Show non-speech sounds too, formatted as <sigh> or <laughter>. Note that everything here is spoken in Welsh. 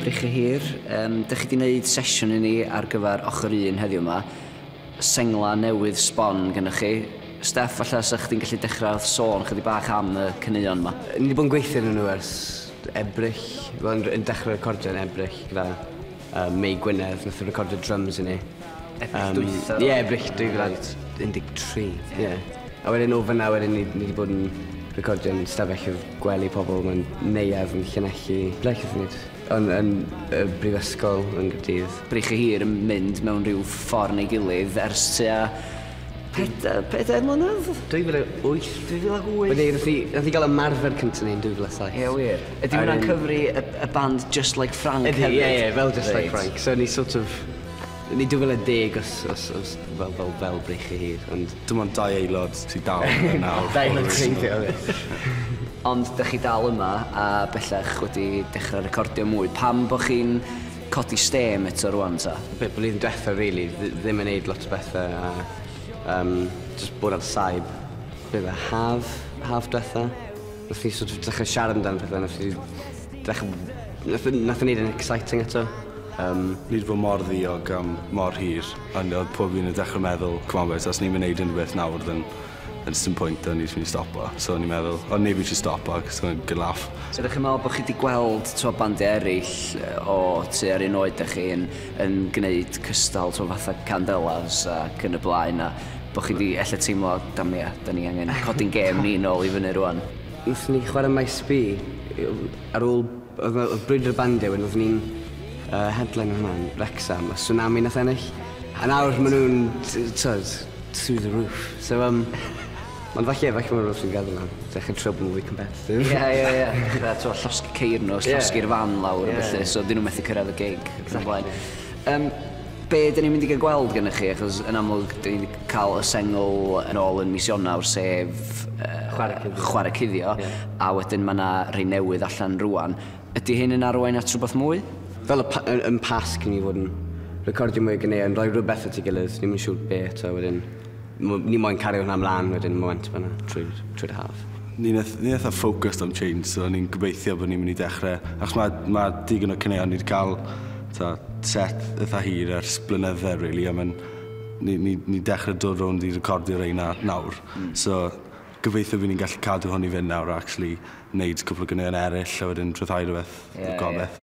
Brych y Hir. Um, Dych chi wedi gwneud sesiwn i ni ar gyfer ochr un heddiw yma. Sengla newydd sbon gennych chi. Steff, falle sa chdi'n gallu dechrau sôn chydig bach am y cynnion yma. Ni wedi bod yn gweithio nhw ers ebryll. Wel, yn dechrau recordio yn ebryll gyda um, Mei Gwynedd. Nath o'n recordio drums i ni. Ebryll um, Ie, ebryll 2013. Ie. A wedyn o fyna, wedyn ni wedi bod yn recordio'n stafell o gwely pobl, mae'n neuaf yn llanelli. Ble chi'n gwneud? Yn, yn y brifysgol yn Gyrdydd. Brych y hir yn mynd mewn rhyw ffordd neu gilydd ers tua Pedair mlynedd? 2008, 2008. Wedyn, nath i gael ymarfer cyntaf ni yn 2007. Ie, wir. Ydy hwnna'n cyfri y, y band Just Like Frank Ydy. Ie, ie, fel Just Like Frank. So, ni sort of Ni 2010 os, os, os fel, fel, fel brych i hir, ond... Dim ond dau aelod sy'n dal yna nawr. <laughs> Dau aelod creiddio. E? ond dych chi dal yma a bellach wedi dechrau recordio mwy. Pam bod chi'n codi stem eto rwan ta? Be, blwyddyn diwethaf, really, ddim yn neud lot o bethau a um, just bod ar saib. Be fe, haf, haf diwethaf? Nath ni sort of dechrau siarad amdano pethau, nath ni dechrau... Nath ni neud yn exciting eto. Um, ni wedi bod mor ddiog am mor hir, ond oedd pob un yn dechrau meddwl, come on beth, os ni'n mynd i wneud unrhyw nawr, then yn sy'n pwynt o'n i'n stopo. So o'n i'n meddwl, o'n neb eisiau stopo, cos o'n i'n laff. So ydych chi'n meddwl bod chi wedi gweld to bandiau eraill o tu ar un oed ydych chi yn, yn gwneud cystal to fatha candelas ac yn y blaen a bod chi wedi ella teimlo, dam ia, da ni angen codi'n gem ni nôl i fyny rwan. Nethon ni chwarae maes B, ar ôl, oedd bryd o'r bandiau, oedd ni'n uh, headline hwnna'n Wrexham, a tsunami nath ennill. A nawr maen nhw'n, tyd, through the roof. So, um, Ond falle, falle mae'n rhywbeth gadael gadw lan. Dechrau trwbl mwy competitive. Ie, ie, ie. Fe, to, llosgi ceir nhw, llosgi'r fan lawr yeah. felly, so dyn nhw'n methu cyrraedd y gig. Exactly. Um, be dyn ni'n mynd i gael gweld gennych chi, achos yn amlwg dyn ni'n cael y sengl yn ôl yn mis Ionawr, sef uh, chwarae cuddio, yeah. a wedyn mae yna rei newydd allan rwan. Ydy hyn yn arwain at rhywbeth mwy? fel y, yn pasg ni fod yn recordio mwy gynnau yn rhoi rhywbeth at ei gilydd, ni'n mynd siŵr beth, a wedyn ni moyn cario hwnna ymlaen wedyn moment fyna trwy'r trwy haf. Ni'n ni eitha e focused am change, so ni'n gobeithio bod ni'n mynd i dechrau. Achos mae, mae digon o cyneuon ni'n cael ta, set eitha hir ers blynydde, really, a mae'n ni, ni, ni dechrau dod rownd i recordio'r reina nawr. Mm. So gobeithio bod ni'n gallu cadw hwn i fynd nawr, actually, wneud cwpl o gyneuon eraill, a wedyn rhyddhau rhywbeth yeah, gobeth.